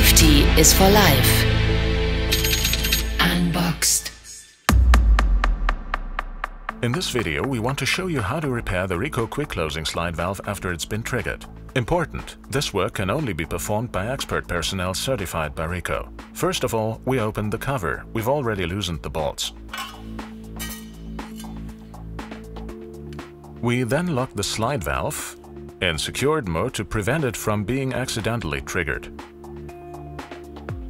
is for life. Unboxed. In this video, we want to show you how to repair the Rico quick closing slide valve after it's been triggered. Important, this work can only be performed by expert personnel certified by Rico. First of all, we open the cover. We've already loosened the bolts. We then lock the slide valve in secured mode to prevent it from being accidentally triggered.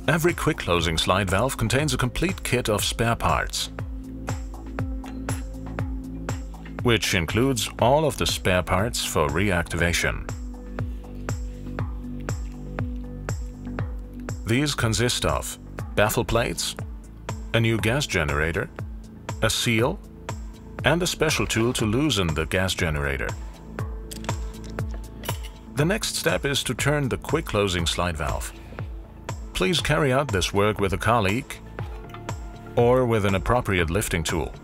Every quick closing slide valve contains a complete kit of spare parts, which includes all of the spare parts for reactivation. These consist of baffle plates, a new gas generator, a seal, and a special tool to loosen the gas generator. The next step is to turn the quick closing slide valve. Please carry out this work with a colleague or with an appropriate lifting tool.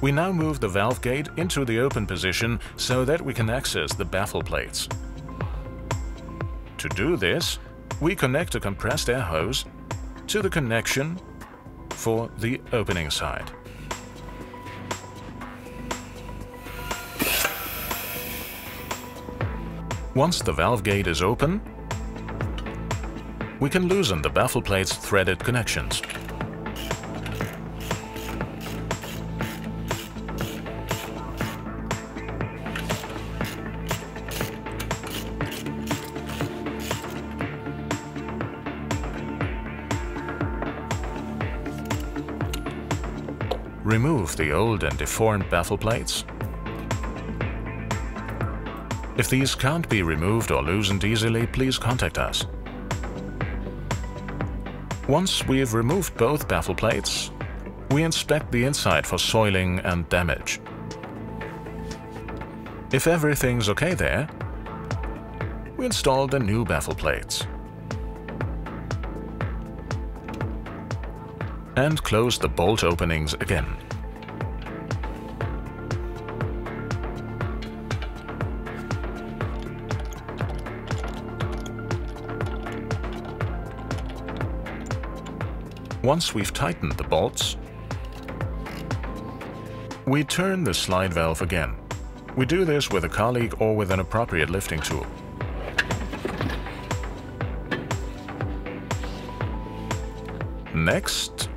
We now move the valve gate into the open position so that we can access the baffle plates. To do this, we connect a compressed air hose to the connection for the opening side. Once the valve gate is open, we can loosen the baffle plate's threaded connections. Remove the old and deformed baffle plates if these can't be removed or loosened easily, please contact us. Once we've removed both baffle plates, we inspect the inside for soiling and damage. If everything's okay there, we install the new baffle plates. And close the bolt openings again. Once we've tightened the bolts, we turn the slide valve again. We do this with a colleague or with an appropriate lifting tool. Next,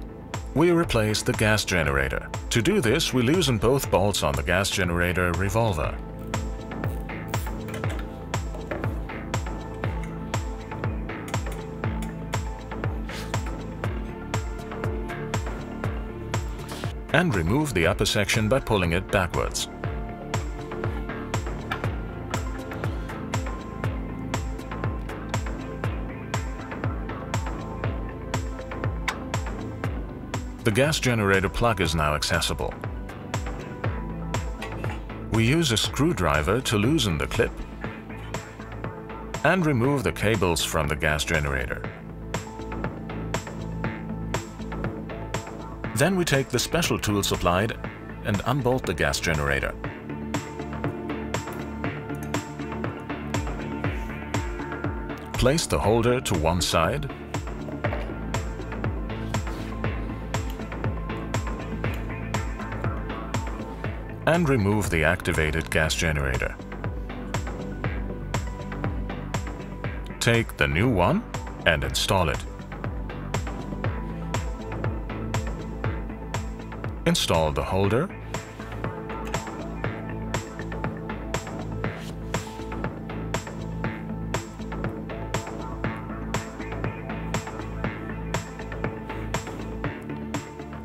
we replace the gas generator. To do this, we loosen both bolts on the gas generator revolver. And remove the upper section by pulling it backwards. The gas generator plug is now accessible. We use a screwdriver to loosen the clip and remove the cables from the gas generator. Then we take the special tool supplied and unbolt the gas generator. Place the holder to one side and remove the activated gas generator. Take the new one and install it. Install the holder.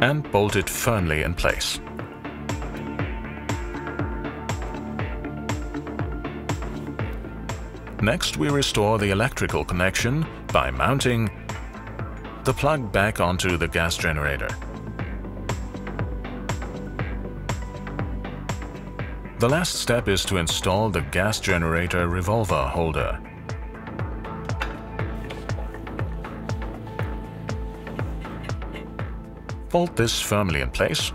and bolt it firmly in place. Next we restore the electrical connection by mounting the plug back onto the gas generator. The last step is to install the gas generator revolver holder. Bolt this firmly in place.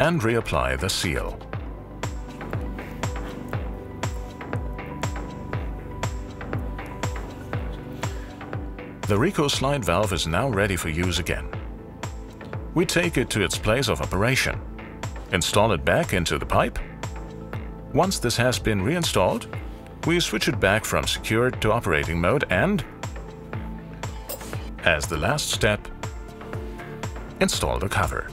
And reapply the seal. The Rico slide valve is now ready for use again. We take it to its place of operation, install it back into the pipe. Once this has been reinstalled, we switch it back from secured to operating mode and, as the last step, install the cover.